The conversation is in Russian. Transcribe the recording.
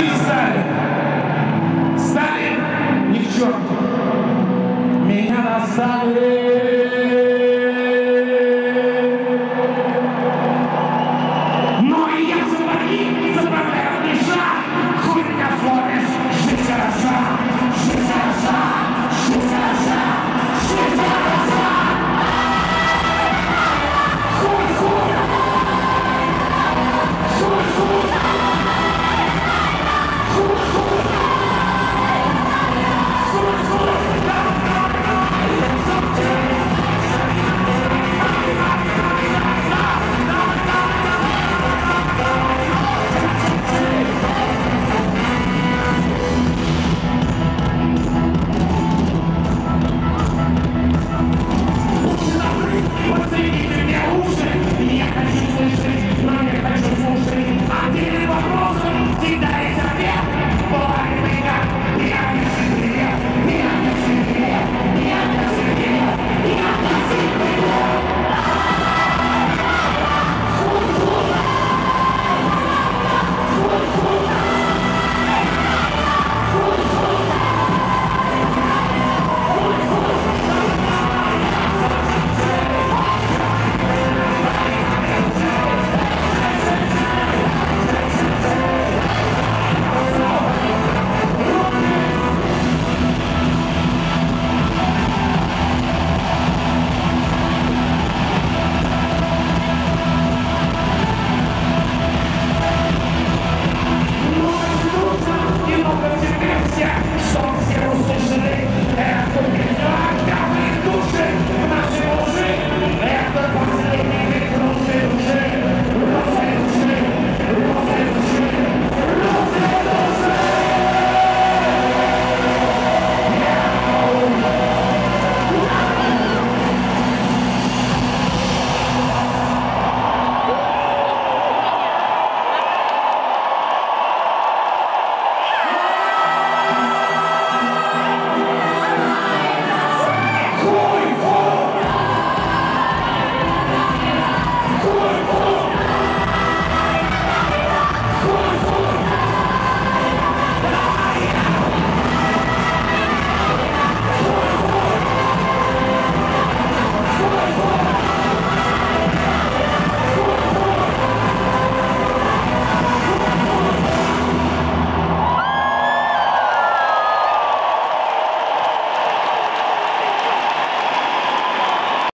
Сталин! стали Ни к черту! Меня назвали